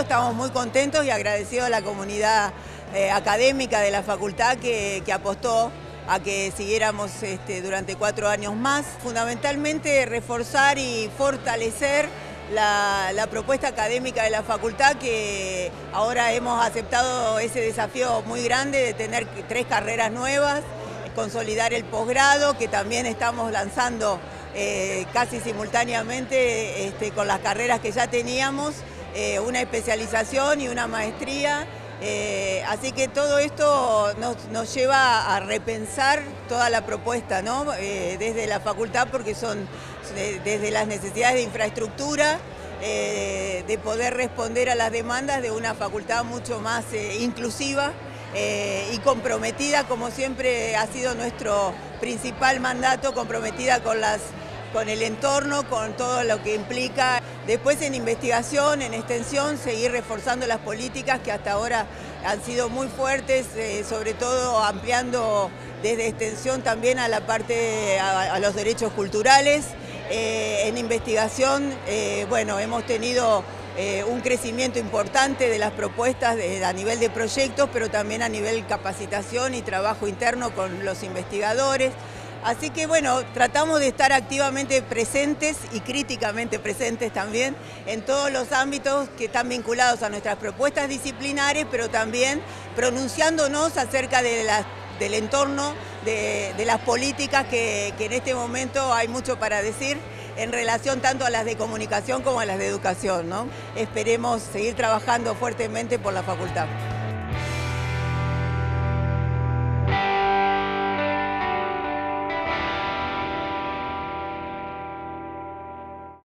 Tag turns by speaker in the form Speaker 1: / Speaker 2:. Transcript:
Speaker 1: estamos muy contentos y agradecidos a la comunidad eh, académica de la facultad que, apostó a que siguiéramos este, durante cuatro años más. Fundamentalmente reforzar y fortalecer la, propuesta académica de la facultad que ahora hemos aceptado ese desafío muy grande de tener tres carreras nuevas, consolidar el posgrado que también estamos lanzando eh, casi simultáneamente este, con las carreras que ya teníamos, eh, una especialización y una maestría. Eh, así que todo esto nos, lleva a repensar toda la propuesta, ¿no? desde la facultad, porque son desde las necesidades de infraestructura, de poder responder a las demandas de una facultad mucho más inclusiva y comprometida, como siempre ha sido nuestro principal mandato, comprometida con las con el entorno, con todo lo que implica. Después en investigación, en extensión, seguir reforzando las políticas que hasta ahora han sido muy fuertes, eh, sobre todo ampliando desde extensión también a la parte, a, los derechos culturales. Eh, en investigación, eh, bueno, hemos tenido un crecimiento importante de las propuestas a nivel de proyectos, pero también a nivel capacitación y trabajo interno con los investigadores. Así que bueno, tratamos de estar activamente presentes y críticamente presentes también en todos los ámbitos que están vinculados a nuestras propuestas disciplinares, pero también pronunciándonos acerca del entorno, de, las políticas que, que en este momento hay mucho para decir en relación tanto a las de comunicación como a las de educación. ¿no? Esperemos seguir trabajando fuertemente por la facultad.